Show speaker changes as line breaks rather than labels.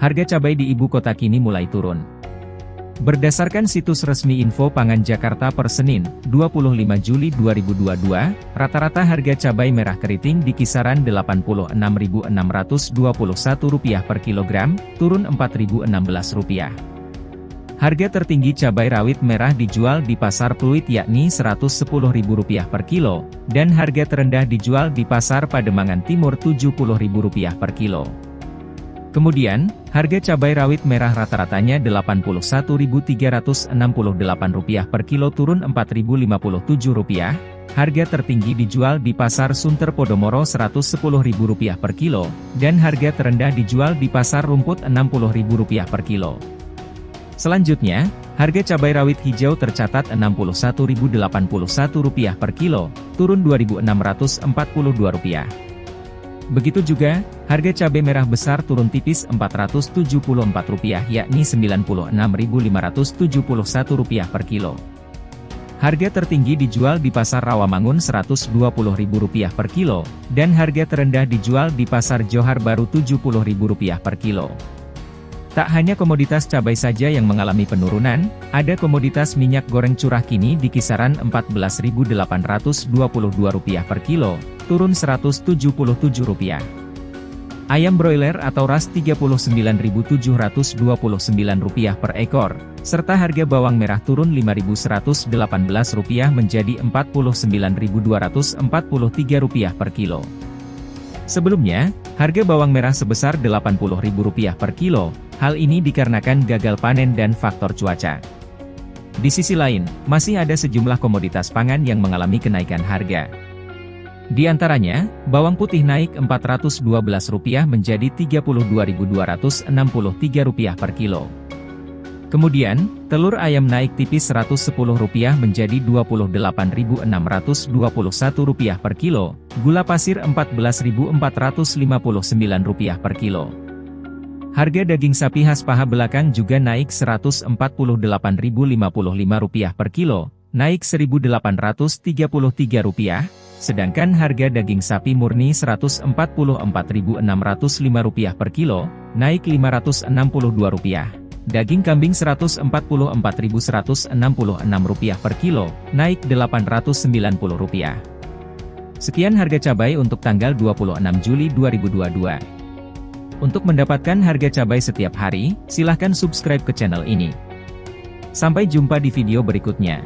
harga cabai di ibu kota kini mulai turun. Berdasarkan situs resmi Info Pangan Jakarta per Senin, 25 Juli 2022, rata-rata harga cabai merah keriting di kisaran Rp86.621 per kilogram, turun Rp4.016. Harga tertinggi cabai rawit merah dijual di pasar Pluit yakni Rp110.000 per kilo, dan harga terendah dijual di pasar Pademangan Timur Rp70.000 per kilo. Kemudian, harga cabai rawit merah rata-ratanya Rp81.368 per kilo turun Rp4.057, harga tertinggi dijual di pasar Sunter Podomoro Rp110.000 per kilo, dan harga terendah dijual di pasar Rumput Rp60.000 per kilo. Selanjutnya, harga cabai rawit hijau tercatat Rp61.081 per kilo, turun Rp2.642. Begitu juga, harga cabai merah besar turun tipis Rp474 yakni Rp96.571 per kilo. Harga tertinggi dijual di pasar Rawamangun Rp120.000 per kilo, dan harga terendah dijual di pasar Johar Baru Rp70.000 per kilo. Tak hanya komoditas cabai saja yang mengalami penurunan, ada komoditas minyak goreng curah kini di kisaran Rp14.822 per kilo, turun Rp177. Ayam broiler atau ras Rp39.729 per ekor, serta harga bawang merah turun Rp5.118 menjadi Rp49.243 per kilo. Sebelumnya, harga bawang merah sebesar Rp80.000 per kilo, Hal ini dikarenakan gagal panen dan faktor cuaca. Di sisi lain, masih ada sejumlah komoditas pangan yang mengalami kenaikan harga. Di antaranya, bawang putih naik Rp412 menjadi Rp32.263 per kilo. Kemudian, telur ayam naik tipis Rp110 menjadi Rp28.621 per kilo, gula pasir Rp14.459 per kilo. Harga daging sapi khas paha belakang juga naik Rp148.055 per kilo, naik Rp1.833, sedangkan harga daging sapi murni Rp144.605 per kilo, naik Rp562. Daging kambing Rp144.166 per kilo, naik Rp890. Sekian harga cabai untuk tanggal 26 Juli 2022. Untuk mendapatkan harga cabai setiap hari, silahkan subscribe ke channel ini. Sampai jumpa di video berikutnya.